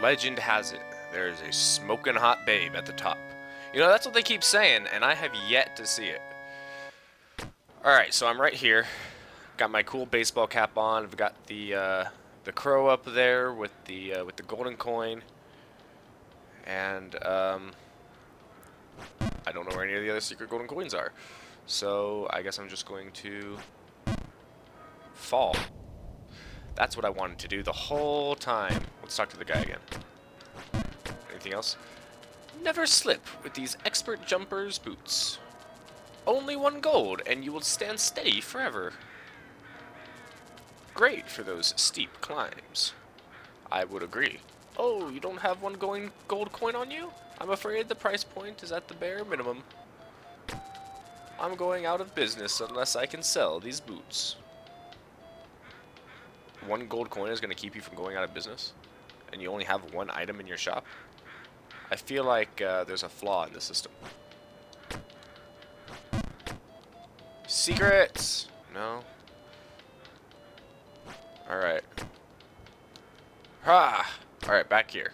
Legend has it, there is a smoking hot babe at the top. You know, that's what they keep saying, and I have yet to see it. Alright, so I'm right here. Got my cool baseball cap on. I've got the uh, the crow up there with the uh, with the golden coin. And um, I don't know where any of the other secret golden coins are. So I guess I'm just going to fall. That's what I wanted to do the whole time. Let's talk to the guy again. Anything else? Never slip with these expert jumpers' boots. Only one gold, and you will stand steady forever. Great for those steep climbs. I would agree. Oh, you don't have one going gold coin on you? I'm afraid the price point is at the bare minimum. I'm going out of business unless I can sell these boots. One gold coin is going to keep you from going out of business? And you only have one item in your shop? I feel like uh, there's a flaw in the system. Secrets! No. Alright. Ha! Alright, back here.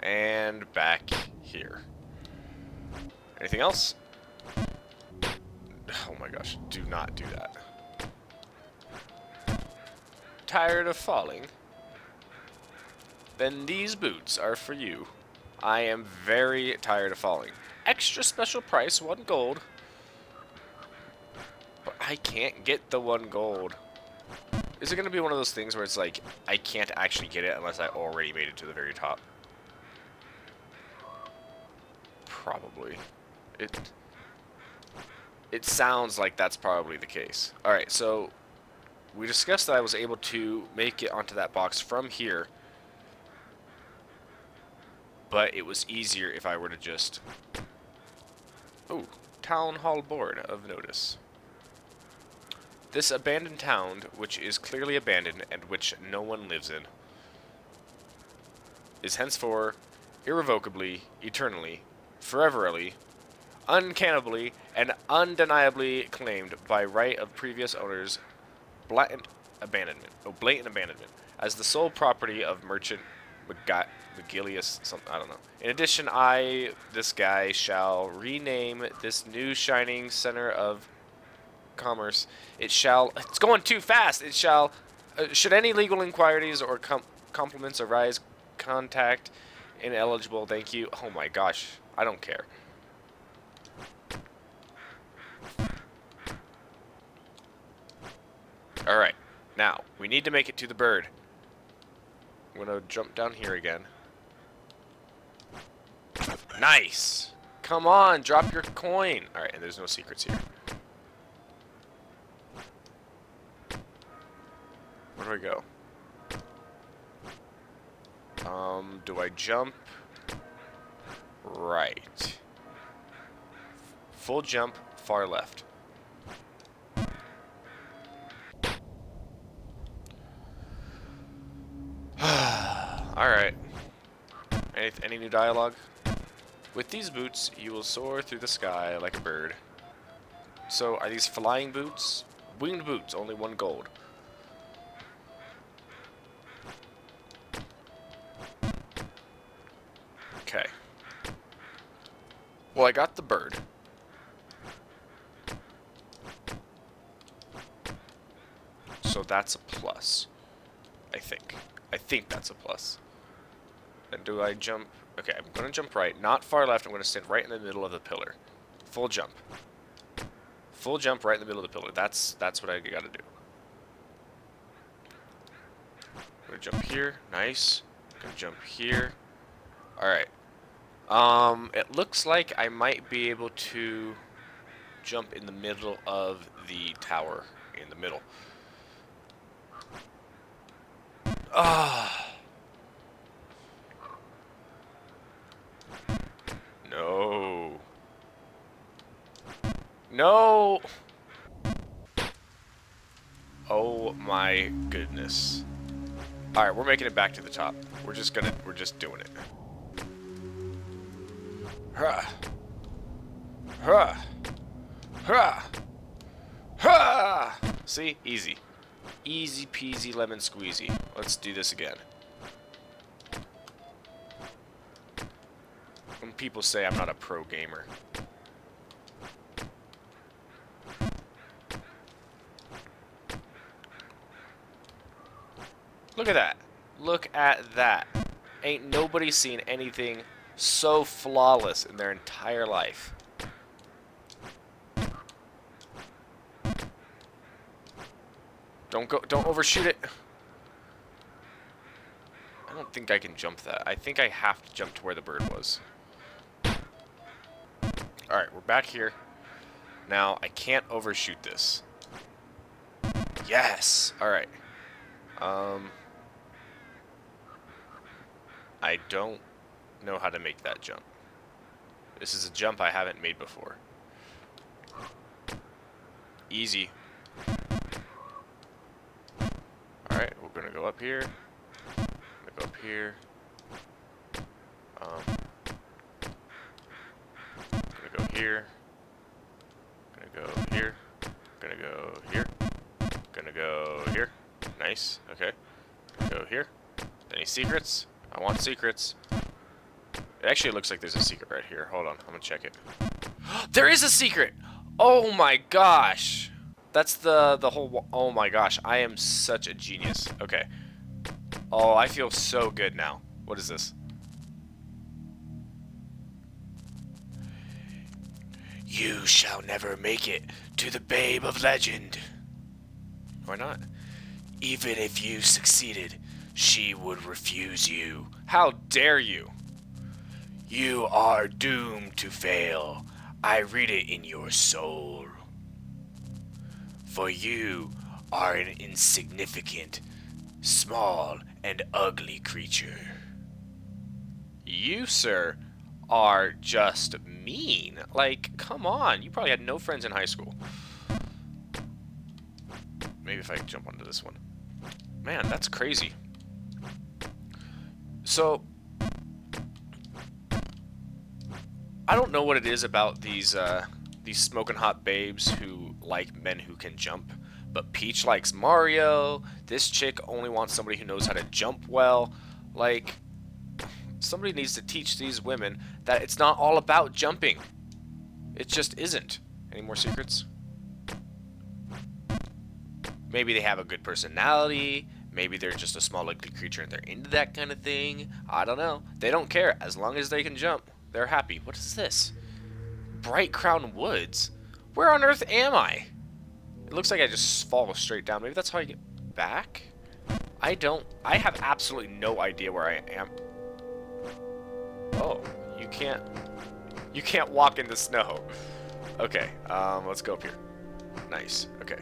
And back here. Anything else? Oh my gosh, do not do that. Tired of falling? Then these boots are for you. I am very tired of falling. Extra special price, one gold. But I can't get the one gold. Is it going to be one of those things where it's like, I can't actually get it unless I already made it to the very top? Probably. It it sounds like that's probably the case. Alright, so we discussed that I was able to make it onto that box from here. But it was easier if I were to just... Oh, Town Hall Board of Notice. This abandoned town, which is clearly abandoned and which no one lives in, is henceforth, irrevocably, eternally, foreverly, uncannibly, and undeniably claimed by right of previous owners, blatant abandonment, oh, blatant abandonment, as the sole property of merchant McGuire. McGillius, something, I don't know. In addition, I, this guy, shall rename this new shining center of commerce. It shall, it's going too fast. It shall, uh, should any legal inquiries or com compliments arise, contact ineligible, thank you. Oh my gosh, I don't care. Alright, now, we need to make it to the bird. I'm going to jump down here again. Nice! Come on, drop your coin! Alright, and there's no secrets here. Where do I go? Um, do I jump? Right. Full jump, far left. Alright. Any, any new dialogue? With these boots, you will soar through the sky like a bird. So, are these flying boots? Winged boots, only one gold. Okay. Well, I got the bird. So that's a plus. I think. I think that's a plus. Do I jump? Okay, I'm going to jump right. Not far left. I'm going to stand right in the middle of the pillar. Full jump. Full jump right in the middle of the pillar. That's that's what I got to do. I'm going to jump here. Nice. going to jump here. Alright. Um, it looks like I might be able to jump in the middle of the tower. In the middle. Ah. No! Oh my goodness. Alright, we're making it back to the top. We're just gonna, we're just doing it. Huh. Huh. Huh. Huh. See? Easy. Easy peasy lemon squeezy. Let's do this again. When people say I'm not a pro gamer, Look at that. Look at that. Ain't nobody seen anything so flawless in their entire life. Don't go don't overshoot it. I don't think I can jump that. I think I have to jump to where the bird was. Alright, we're back here. Now, I can't overshoot this. Yes! Alright. Um... I don't know how to make that jump. This is a jump I haven't made before. Easy. Alright, we're gonna go up here. Go up here. Um, gonna go here. Gonna go here. Gonna go here. Gonna go here. Nice. Okay. Go here. Any secrets? I want secrets. It actually looks like there's a secret right here. Hold on, I'm gonna check it. there is a secret! Oh my gosh! That's the the whole. Oh my gosh! I am such a genius. Okay. Oh, I feel so good now. What is this? You shall never make it to the Babe of Legend. Why not? Even if you succeeded, she would refuse you. How dare you? You are doomed to fail. I read it in your soul. For you are an insignificant, small, and ugly creature. You, sir, are just mean. Like, come on. You probably had no friends in high school. Maybe if I jump onto this one. Man, that's crazy. So, I don't know what it is about these uh, these smoking hot babes who like men who can jump. But Peach likes Mario. This chick only wants somebody who knows how to jump well. Like, somebody needs to teach these women that it's not all about jumping. It just isn't. Any more secrets? Maybe they have a good personality. Maybe they're just a small ugly creature and they're into that kind of thing. I don't know. They don't care. As long as they can jump, they're happy. What is this? Bright Crown Woods? Where on earth am I? It looks like I just fall straight down. Maybe that's how I get back? I don't... I have absolutely no idea where I am. Oh, you can't... You can't walk in the snow. Okay, um, let's go up here. Nice. Okay.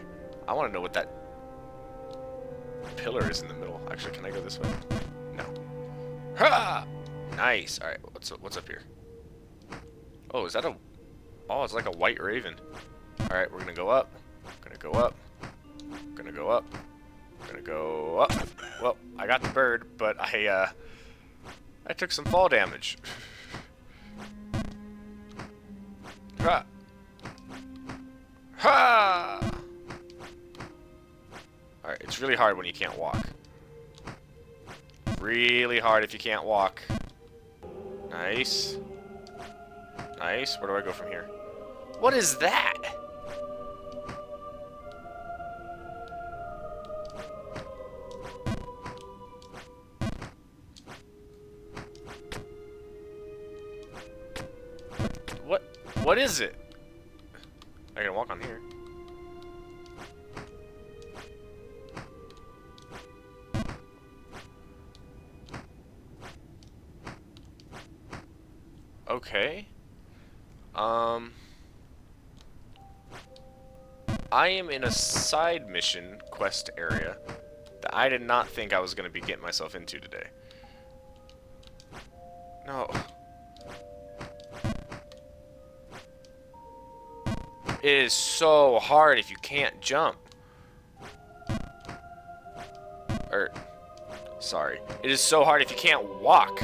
I want to know what that pillar is in the middle. Actually, can I go this way? No. Ha! Nice. All right. What's what's up here? Oh, is that a? Oh, it's like a white raven. All right, we're gonna go up. Gonna go up. Gonna go up. Gonna go up. Well, I got the bird, but I uh, I took some fall damage. ha! Ha! Alright, it's really hard when you can't walk. Really hard if you can't walk. Nice. Nice. Where do I go from here? What is that? What? What is it? I can walk on here. I am in a side mission quest area that I did not think I was going to be getting myself into today. No. It is so hard if you can't jump. Or, sorry. It is so hard if you can't walk.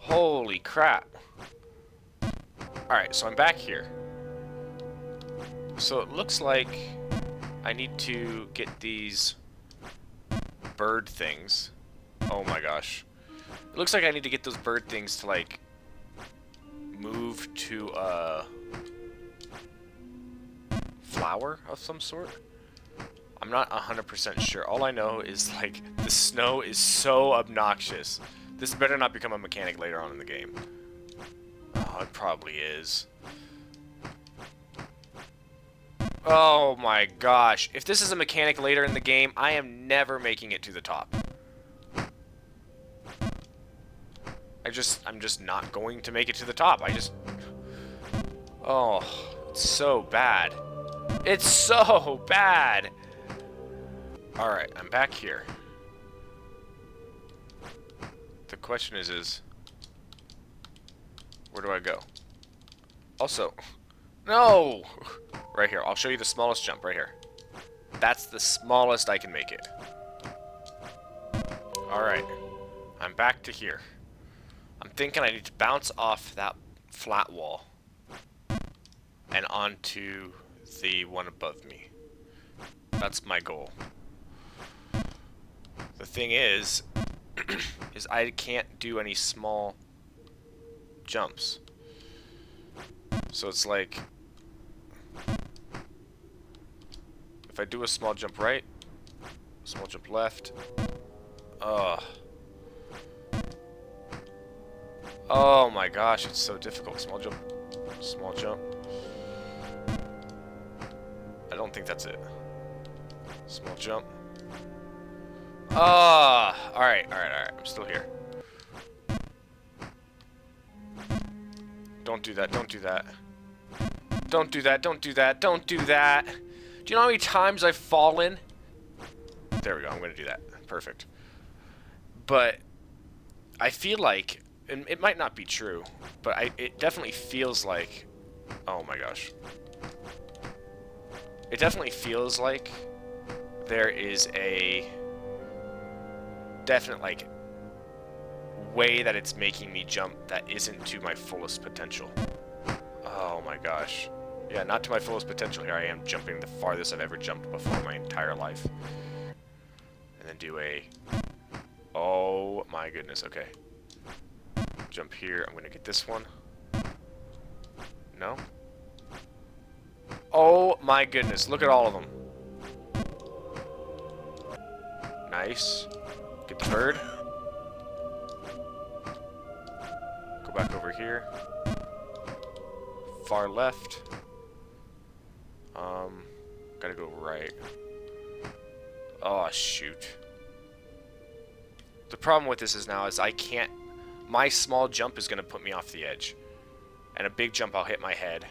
Holy crap. Alright, so I'm back here. So it looks like I need to get these bird things. Oh my gosh. It looks like I need to get those bird things to like move to a flower of some sort. I'm not 100% sure. All I know is, like, the snow is so obnoxious. This better not become a mechanic later on in the game. Oh, it probably is. Oh my gosh. If this is a mechanic later in the game, I am never making it to the top. I just, I'm just not going to make it to the top. I just... Oh, it's so bad. It's so bad! Alright, I'm back here. The question is, is... Where do I go? Also... No! Right here. I'll show you the smallest jump right here. That's the smallest I can make it. Alright. I'm back to here. I'm thinking I need to bounce off that flat wall. And onto the one above me. That's my goal. The thing is, is I can't do any small jumps. So it's like, if I do a small jump right, small jump left, ugh. Oh my gosh, it's so difficult. Small jump, small jump. I don't think that's it. Small jump. Ah, oh, alright, alright, alright. I'm still here. Don't do that, don't do that. Don't do that, don't do that, don't do that. Do you know how many times I've fallen? There we go, I'm gonna do that. Perfect. But I feel like, and it might not be true, but I, it definitely feels like, oh my gosh. It definitely feels like there is a definite, like, way that it's making me jump that isn't to my fullest potential. Oh my gosh. Yeah, not to my fullest potential. Here I am jumping the farthest I've ever jumped before in my entire life. And then do a... Oh my goodness, okay. Jump here. I'm going to get this one. No? Oh my goodness, look at all of them. Nice. Get the bird. Go back over here. Far left. Um, gotta go right. Oh, shoot. The problem with this is now is I can't... My small jump is going to put me off the edge. And a big jump, I'll hit my head.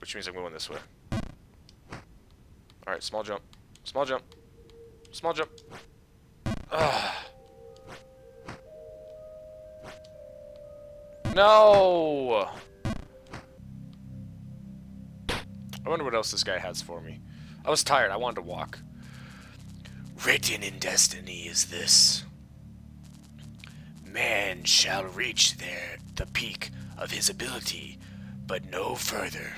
Which means I'm going this way. Alright, small jump. Small jump. Small jump. Ugh. No! I wonder what else this guy has for me. I was tired. I wanted to walk. Written in destiny is this. Man shall reach there the peak of his ability, but no further.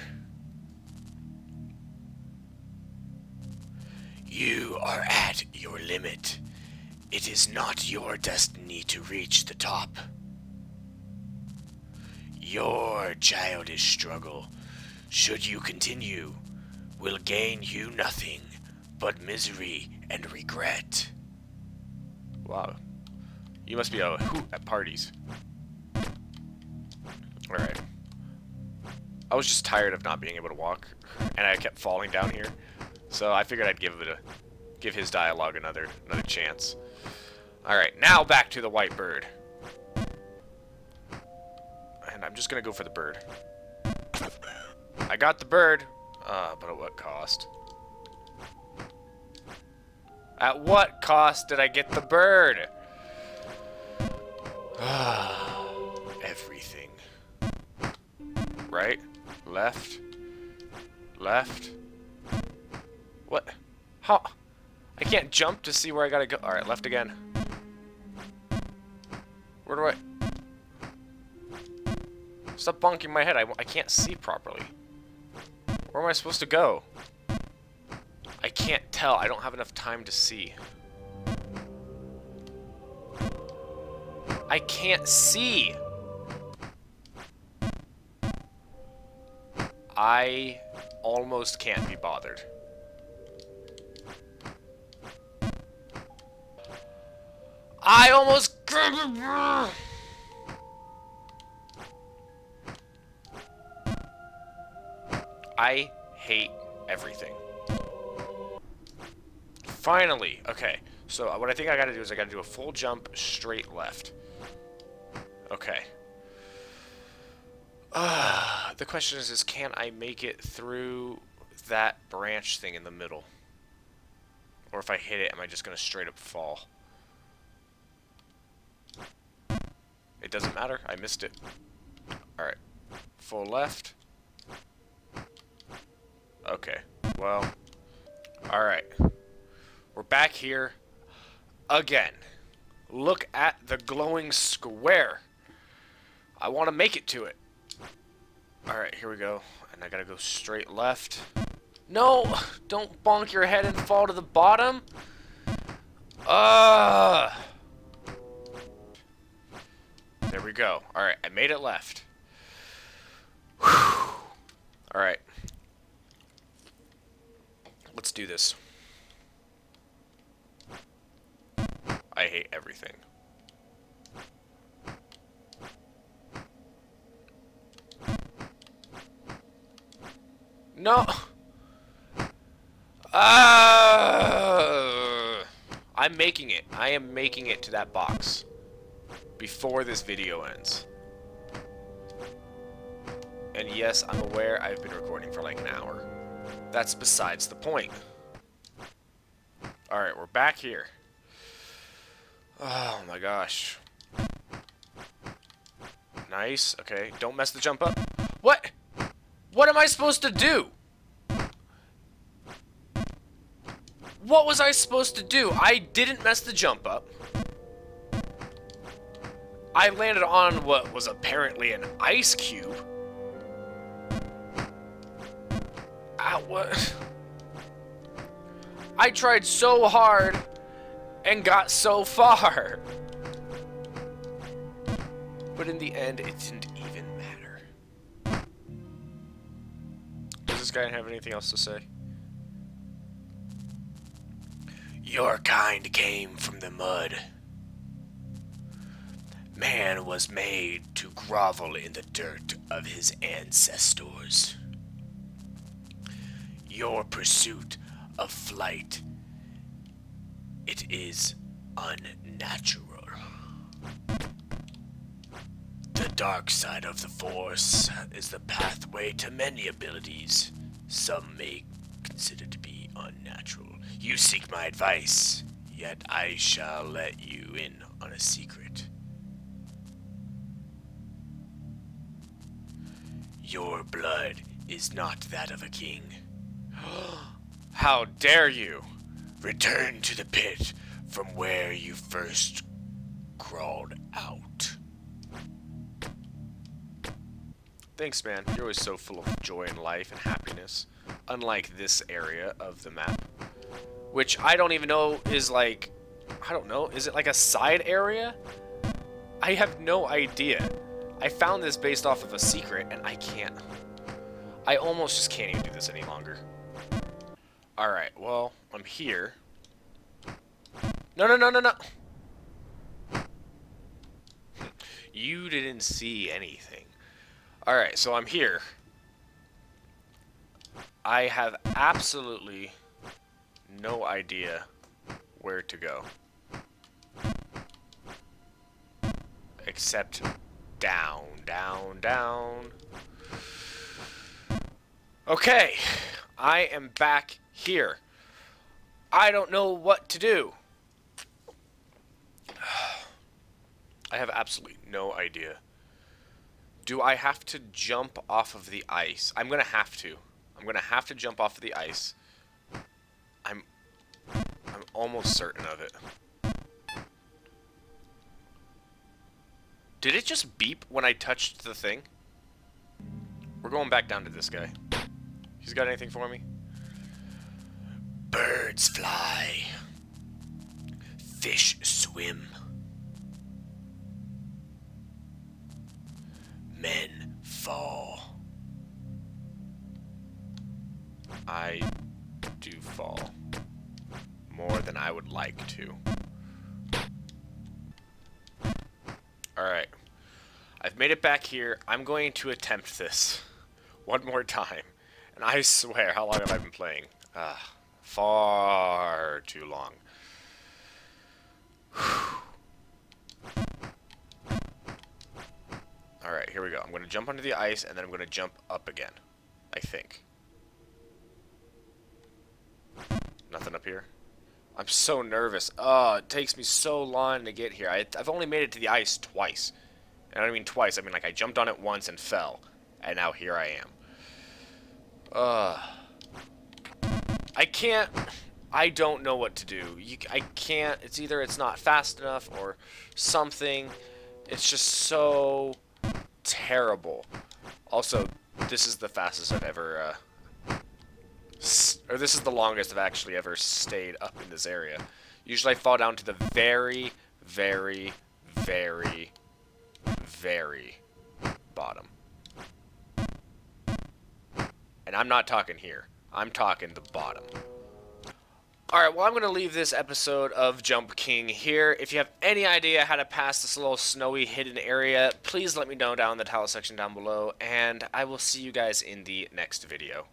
You are at your limit. It is not your destiny to reach the top. Your childish struggle, should you continue, will gain you nothing but misery and regret. Wow. You must be a hoot at parties. Alright. I was just tired of not being able to walk, and I kept falling down here. So I figured I'd give it a give his dialogue another another chance. All right, now back to the white bird. And I'm just gonna go for the bird. I got the bird, uh, but at what cost? At what cost did I get the bird? Everything. Right? Left? Left? What? How? I can't jump to see where I gotta go. Alright, left again. Where do I... Stop bonking my head. I, I can't see properly. Where am I supposed to go? I can't tell. I don't have enough time to see. I can't see! I almost can't be bothered. I almost... I hate everything. Finally! Okay, so what I think I gotta do is I gotta do a full jump straight left. Okay. Uh, the question is, is can I make it through that branch thing in the middle? Or if I hit it, am I just gonna straight up fall? It doesn't matter, I missed it. Alright. Full left. Okay, well, alright. We're back here again. Look at the glowing square. I want to make it to it. Alright, here we go. And I gotta go straight left. No! Don't bonk your head and fall to the bottom! Ugh! There we go. Alright, I made it left. Alright. Let's do this. I hate everything. No! Uh, I'm making it. I am making it to that box. Before this video ends. And yes, I'm aware I've been recording for like an hour. That's besides the point. Alright, we're back here. Oh my gosh. Nice. Okay. Don't mess the jump up. What? What am I supposed to do? What was I supposed to do? I didn't mess the jump up. I landed on what was apparently an ice cube. Ah, what? I tried so hard and got so far. But in the end, it didn't even matter. Does this guy have anything else to say? Your kind came from the mud. Man was made to grovel in the dirt of his ancestors. Your pursuit of flight it is unnatural. The dark side of the Force is the pathway to many abilities some may consider to be unnatural. You seek my advice, yet I shall let you in on a secret. Your blood is not that of a king. How dare you! Return to the pit from where you first crawled out. Thanks, man. You're always so full of joy and life and happiness. Unlike this area of the map. Which I don't even know is like... I don't know. Is it like a side area? I have no idea. I found this based off of a secret, and I can't... I almost just can't even do this any longer. Alright, well, I'm here. No, no, no, no, no! you didn't see anything. Alright, so I'm here. I have absolutely no idea where to go. Except down, down, down. Okay, I am back here. I don't know what to do. I have absolutely no idea. Do I have to jump off of the ice? I'm going to have to. I'm going to have to jump off of the ice. I'm I'm almost certain of it. Did it just beep when I touched the thing? We're going back down to this guy. He's got anything for me? Birds fly. Fish swim. Men fall. I do fall. More than I would like to. Alright. I've made it back here. I'm going to attempt this one more time. And I swear, how long have I been playing? Uh, far too long. Alright, here we go. I'm going to jump under the ice, and then I'm going to jump up again. I think. Nothing up here? I'm so nervous. Oh, it takes me so long to get here. I, have only made it to the ice twice. And I don't mean twice. I mean, like, I jumped on it once and fell. And now here I am. Uh, I can't... I don't know what to do. You, I can't... It's either it's not fast enough or something. It's just so terrible. Also, this is the fastest I've ever... Uh, or this is the longest I've actually ever stayed up in this area. Usually I fall down to the very, very, very, very bottom. And I'm not talking here. I'm talking the bottom. Alright, well I'm going to leave this episode of Jump King here. If you have any idea how to pass this little snowy hidden area, please let me know down in the tile section down below, and I will see you guys in the next video.